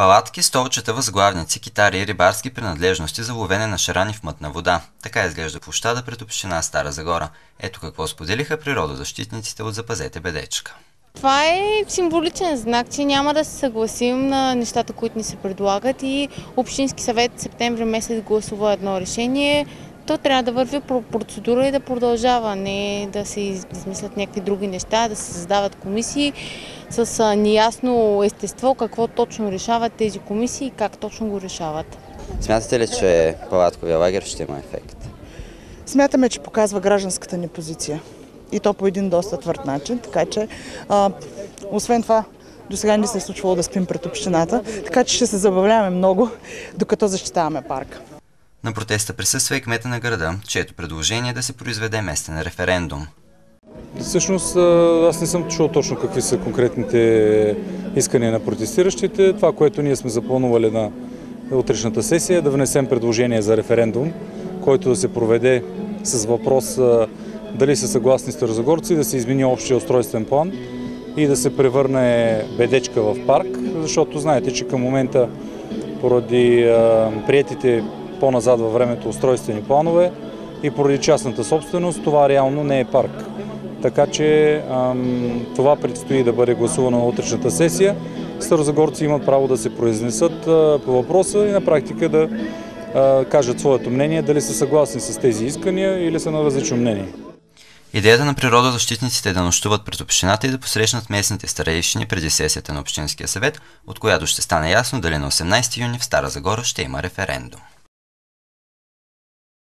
Палатки, столчета, възглавници, китари и рибарски принадлежности за ловене на шарани в мътна вода. Така изглежда площада пред община Стара Загора. Ето какво споделиха природозащитниците от Запазете Бедечка. Това е символичен знак, че няма да се съгласим на нещата, които ни се предлагат и Общински съвет в септември месец гласува едно решение. То трябва да върви по процедура и да продължава, не да се измислят някакви други неща, да се създават комисии с неясно естество какво точно решават тези комисии и как точно го решават. Смятате ли, че палатковия лагер ще има ефект? Смятаме, че показва гражданската ни позиция. И то по един доста твърд начин, така че а, освен това до сега не се е случвало да спим пред общината, така че ще се забавляваме много, докато защитаваме парка. На протеста присъства и кмета на града, чието предложение е да се произведе местен референдум. Всъщност аз не съм чул точно какви са конкретните искания на протестиращите. Това, което ние сме запланували на утрешната сесия е да внесем предложение за референдум, който да се проведе с въпрос дали са съгласни старозагорци да се измени общия устройствен план и да се превърне бедечка в парк, защото знаете, че към момента поради приятите по-назад във времето устройствени планове и поради частната собственост, това реално не е парк. Така че това предстои да бъде гласувано на утрешната сесия. Старозагорци имат право да се произнесат по въпроса и на практика да кажат своето мнение, дали са съгласни с тези искания или са на различно мнение. Идеята на природозащитниците е да нощуват пред общината и да посрещнат местните старейшини преди сесията на Общинския съвет, от която ще стане ясно дали на 18 юни в Стара Загора ще има референдум.